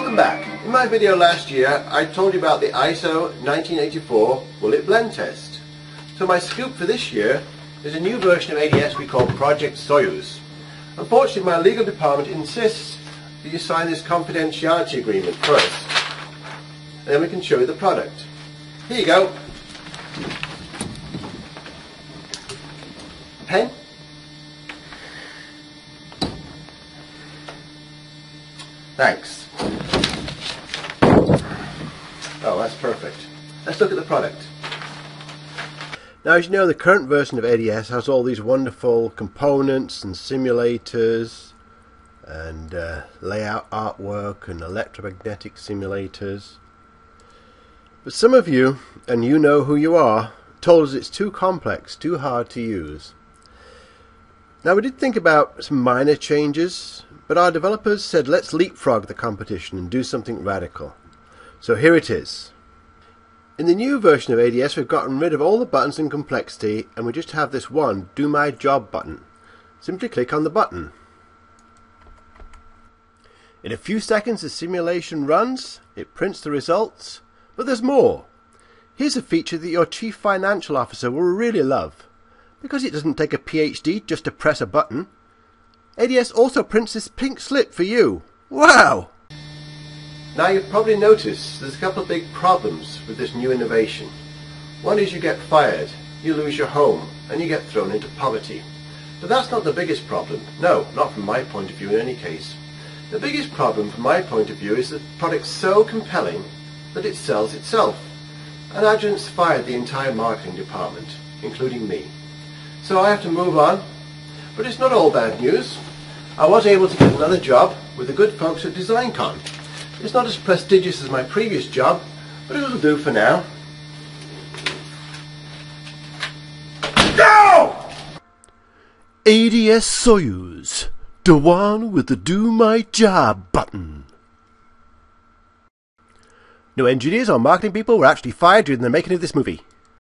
Welcome back. In my video last year, I told you about the ISO 1984 bullet blend test. So my scoop for this year is a new version of ADS we call Project Soyuz. Unfortunately, my legal department insists that you sign this confidentiality agreement first. And then we can show you the product. Here you go. Thanks. Oh, that's perfect. Let's look at the product. Now, as you know, the current version of ADS has all these wonderful components and simulators and uh, layout artwork and electromagnetic simulators. But some of you, and you know who you are, told us it's too complex, too hard to use. Now, we did think about some minor changes, but our developers said let's leapfrog the competition and do something radical. So here it is. In the new version of ADS we've gotten rid of all the buttons and complexity and we just have this one Do My Job button. Simply click on the button. In a few seconds the simulation runs, it prints the results, but there's more. Here's a feature that your chief financial officer will really love. Because it doesn't take a PhD just to press a button. ADS also prints this pink slip for you. Wow! Now you've probably noticed there's a couple of big problems with this new innovation. One is you get fired, you lose your home, and you get thrown into poverty. But that's not the biggest problem. No, not from my point of view in any case. The biggest problem from my point of view is the product's so compelling that it sells itself. And Agilent's fired the entire marketing department, including me. So I have to move on. But it's not all bad news. I was able to get another job with the good folks at DesignCon. It's not as prestigious as my previous job, but it'll do for now. Go! ADS Soyuz, the one with the Do My Job button. No engineers or marketing people were actually fired during the making of this movie.